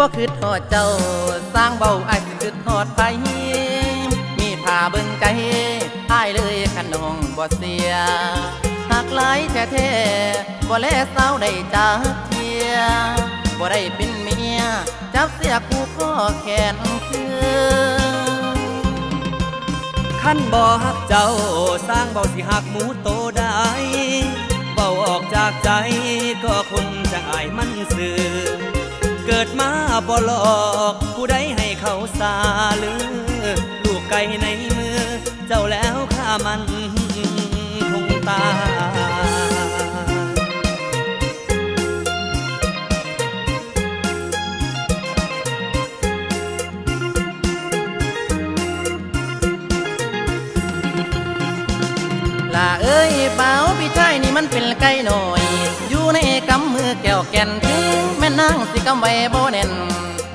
บ่คือทอดเจ้า สร้างเบาไอ้สิคือทอดไปมีผ้าเบิ่งใจอ้ายเลยขันน้องบ่เสียหักหลายแท้ๆบ่แลเศร้าได้จากเทียบ่ได้เป็นเมีย จับเสียกูข้อแขนคือขั้นบ่ฮักเจ้าสร้างเบาสิหักหมูโตได้ บ่หลอกผู้ใดให้เขาสาลือ ลูกไก่ในมือ เจ้าแล้วข้ามันคงตายลาเอ้ยเปล่าพี่ชายนี่มันเป็นไก่หน่อย อยู่ในกำมือแก้วแก่นถึงแม่ นางสิกำไว้บ่แน่น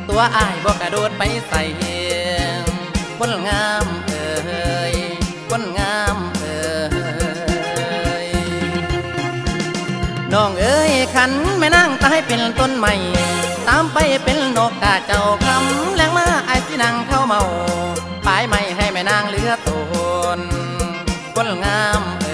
ตัวอายบ่กระโดดไปใส่คนงามเอ้ยคนงามเอ้ยน้องเอ้ยขันแม่นางตายเป็นต้นใหม่ ตามไปเป็นนกกาเจ้าคำแรงมาไอ้สินางเข้าเมาปลายไม่ให้แม่นางเหลือตนคนงามเ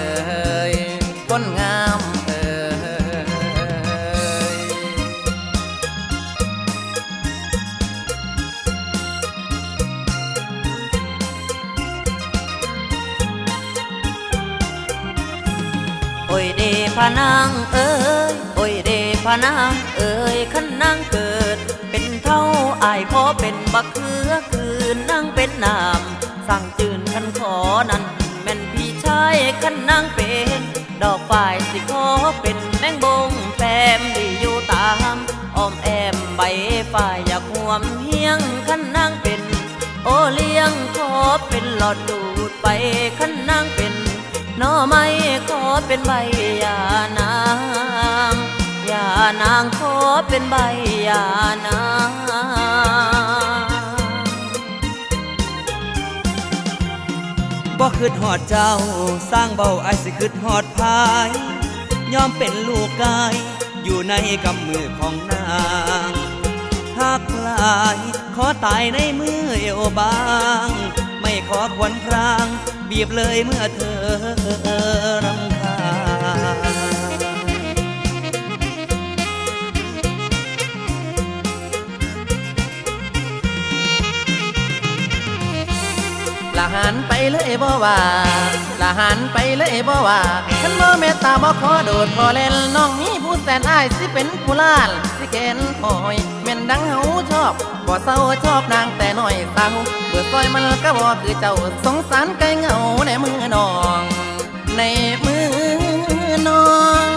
โอ้ยเดพานางเอ้ยโอ้ยเดพานางเอ้ยขันนางเกิด เป็นเท่าอายพอเป็นบักเขือคืนนางเป็นนามสั่งจืนขันขอนั้นแม่นพี่ชายขันนางเป็น ดอกฝ่ายสิขอเป็นแมงบงแฟมที่อยู่ตามอ้อมแอมใบฝ่ายอยากห่วมเฮียงขันนางเป็น โอเลี้ยงขอเป็นหลอดดูดไปขันนางเป็น น่อไม้ขอเป็นใบยานางยานางขอเป็นใบยานางบ่คืดหอดเจ้าสร้างเบาไอายสิคืดหอดพายยอมเป็นลูกกายอยู่ในกำมือของนางหากลาย ขอตายในมือเอวบาง ไม่ขอควนพราง บีบเลยเมื่อเธอรำคาญละหันไปเลยบ่ว่าละหันไปเลยบ่ว่าขันบ่เมตตาบ่ขอโดดขอเล่นน้องนี้ผู้แสนอ้ายสิเป็นผู้ล้านสิเกณฑ์หอย ม่นดังเฮาชอบบ่เศร้าชอบนางแต่น้อยเศร้าเบื่อซอยมันก็บ่คือเจ้าสงสารไก่เหงาในมือน้อง ในมือน้อง